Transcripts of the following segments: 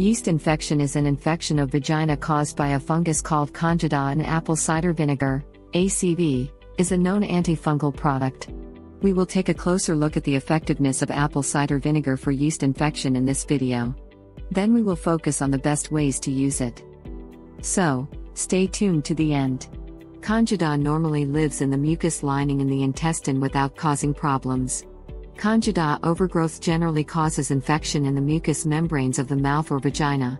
Yeast infection is an infection of vagina caused by a fungus called Candida and apple cider vinegar, ACV, is a known antifungal product. We will take a closer look at the effectiveness of apple cider vinegar for yeast infection in this video. Then we will focus on the best ways to use it. So, stay tuned to the end. Candida normally lives in the mucus lining in the intestine without causing problems. Candida overgrowth generally causes infection in the mucous membranes of the mouth or vagina.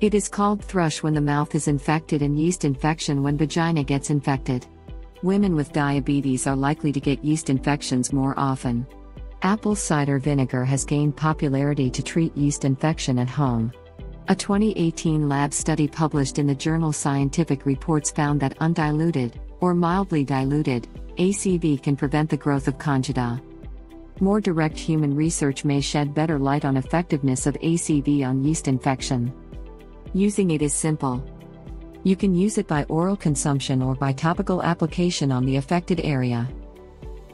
It is called thrush when the mouth is infected and yeast infection when vagina gets infected. Women with diabetes are likely to get yeast infections more often. Apple cider vinegar has gained popularity to treat yeast infection at home. A 2018 lab study published in the journal Scientific Reports found that undiluted, or mildly diluted, ACV can prevent the growth of Candida. More direct human research may shed better light on effectiveness of ACV on yeast infection. Using it is simple. You can use it by oral consumption or by topical application on the affected area.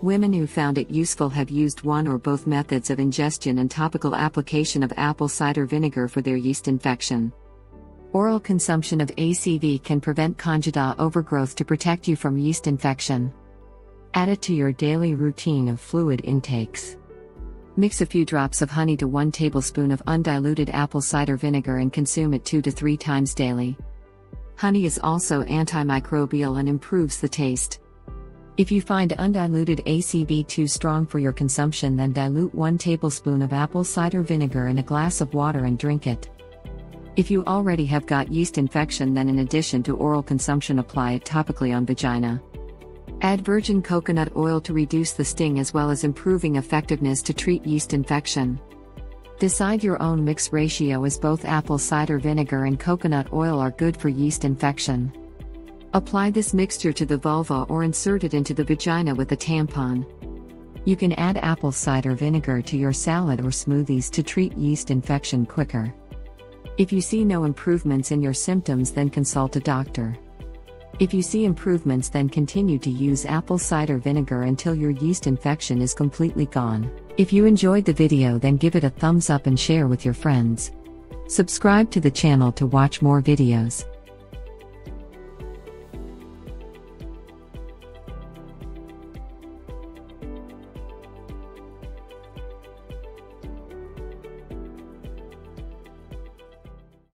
Women who found it useful have used one or both methods of ingestion and topical application of apple cider vinegar for their yeast infection. Oral consumption of ACV can prevent candida overgrowth to protect you from yeast infection. Add it to your daily routine of fluid intakes. Mix a few drops of honey to 1 tablespoon of undiluted apple cider vinegar and consume it 2 to 3 times daily. Honey is also antimicrobial and improves the taste. If you find undiluted ACV too strong for your consumption, then dilute 1 tablespoon of apple cider vinegar in a glass of water and drink it. If you already have got yeast infection, then in addition to oral consumption, apply it topically on vagina. Add virgin coconut oil to reduce the sting as well as improving effectiveness to treat yeast infection. Decide your own mix ratio as both apple cider vinegar and coconut oil are good for yeast infection. Apply this mixture to the vulva or insert it into the vagina with a tampon. You can add apple cider vinegar to your salad or smoothies to treat yeast infection quicker. If you see no improvements in your symptoms, then consult a doctor. If you see improvements, then continue to use apple cider vinegar until your yeast infection is completely gone. If you enjoyed the video, then give it a thumbs up and share with your friends. Subscribe to the channel to watch more videos.